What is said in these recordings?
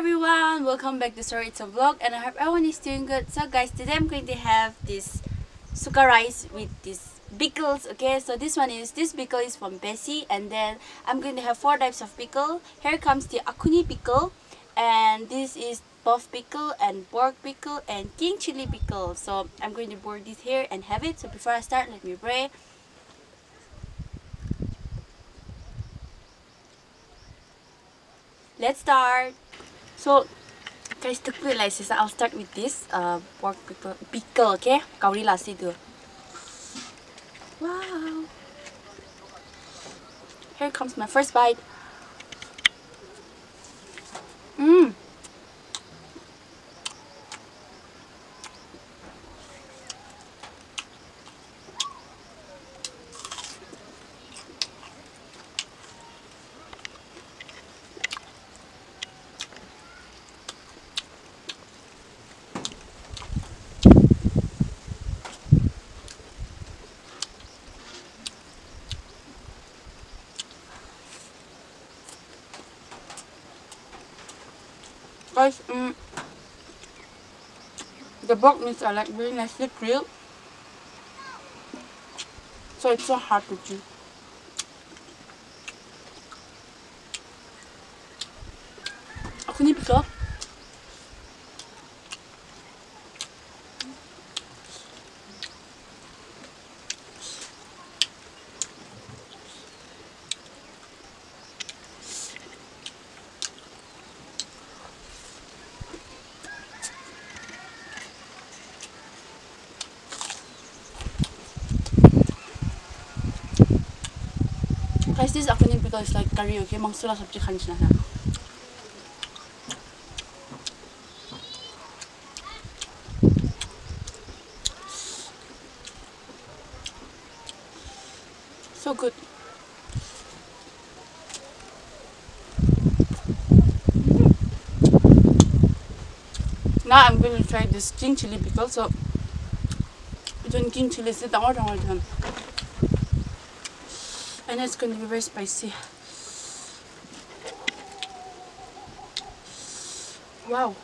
everyone, welcome back to Sori Eats a Vlog and I hope everyone is doing good. So guys, today I'm going to have this suka rice with these pickles, okay? So this one is, this pickle is from Becky's and then I'm going to have four types of pickle. Here comes the akuni pickle and this is buff pickle and pork pickle and king chili pickle. So I'm going to pour this here and have it. So before I start, let me pray. Let's start. So guys, to quick like this, I'll start with this uh, pork pickle, okay? Kauri lah situ. Wow. Here comes my first bite. Guys, um, the pork meats are like very nicely grilled. So it's so hard to chew. Akuni pickle. Guys, this akuni pickle is like curry, okay? Mangsula sabji khanis na. So good. Now I'm going to try this king chili pickle. So, 이전 king chili is dangar dangar dyan. And it's going to be very spicy. Wow.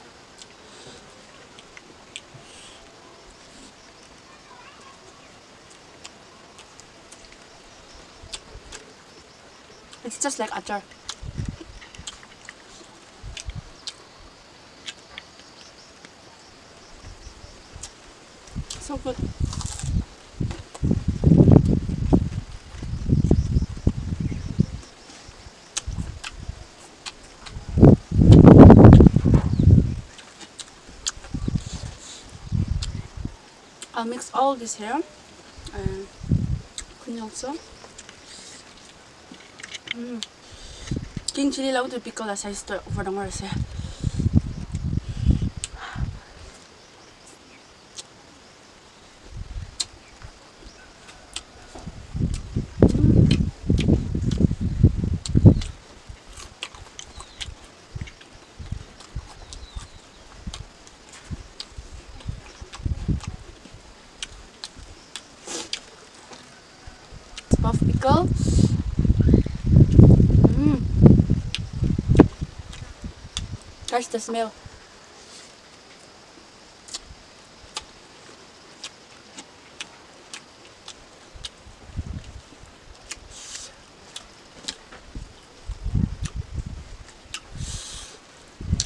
It's just like achar. So good. Mix all this here and kuni also. Mm. King chili to pickle as I store over the more buff pickle. Mm. Gosh, the smell.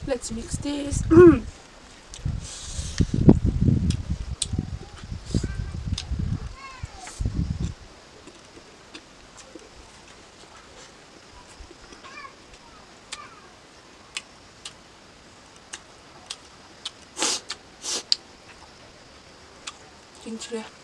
Let's mix this. king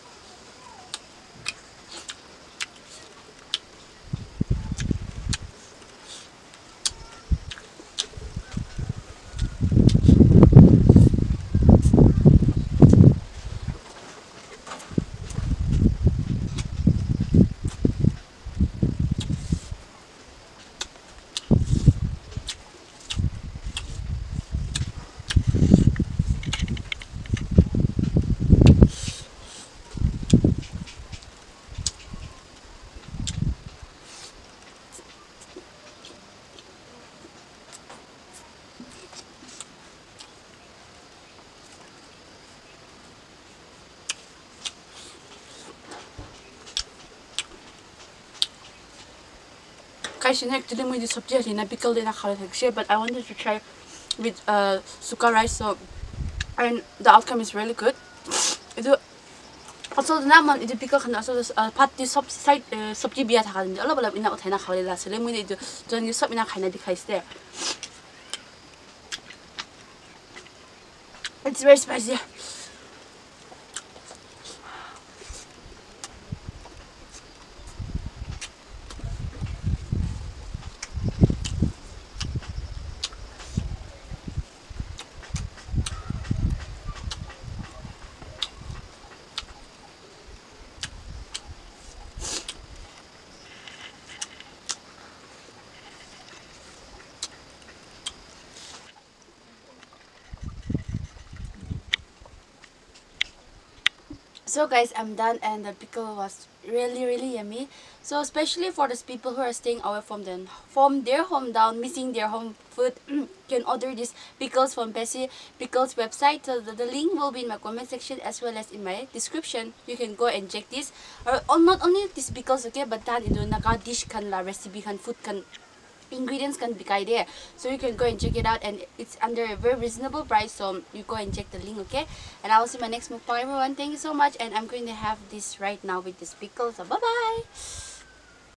Kaishin actually made the sabji halina pickle dena khala but I wanted to try with uh, suka rice so and the outcome is really good. Itu असल नाम इदु pickle Khan असल पाति सब side सब्जी बिया थाहा दिन्छ अलग अलग इना उठाइन खाले लासले मैले इदु जन यो सब इना खाइन It's very spicy. So guys i'm done and the pickle was really really yummy. So especially for those people who are staying away from them from their hometown missing their home food can order these pickles from Becky's Pickles website. So the, the, link will be in my comment section as well as in my description. You can go and check this. Or uh, not only these pickles okay but that into naka dish kan la recipe kan food kan ingredients can be there so you can go and check it out and it's under a very reasonable price so you go and check the link okay? And i will see my next mukbang everyone. Thank you so much and i'm going to have this right now with this pickle. So bye bye